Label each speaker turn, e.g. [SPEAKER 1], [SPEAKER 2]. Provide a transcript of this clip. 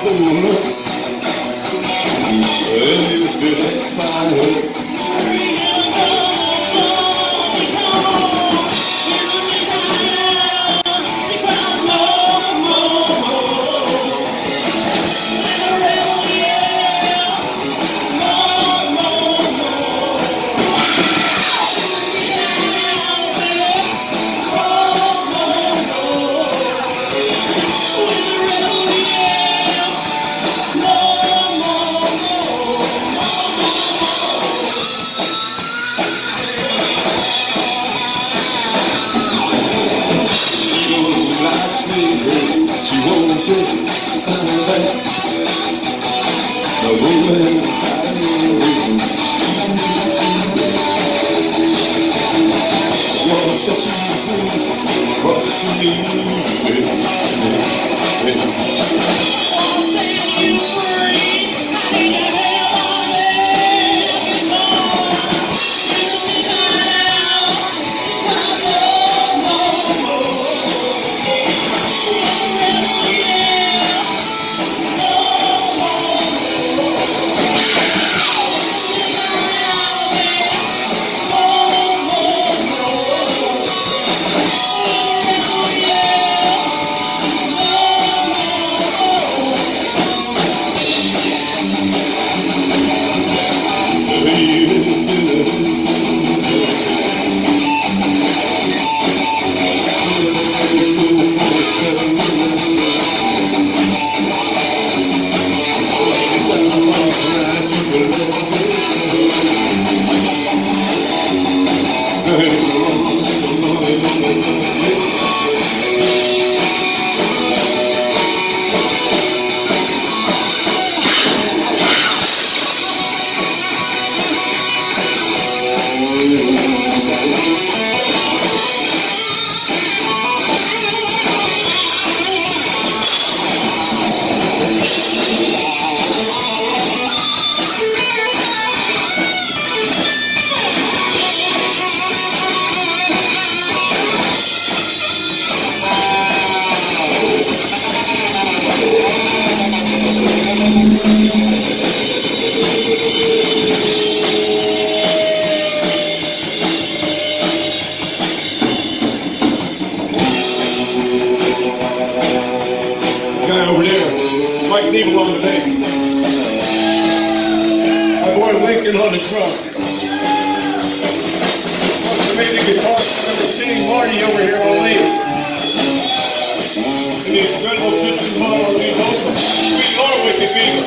[SPEAKER 1] for work. Well, you feel expired. She wants it The woman Wants to see Wants to Guy there, Mike Needle on the bass. My boy Lincoln on the drum. Most amazing guitar number Sting Marty over here on lead. And the incredible Christian on lead also. Sweet Lord Wicked Beaver.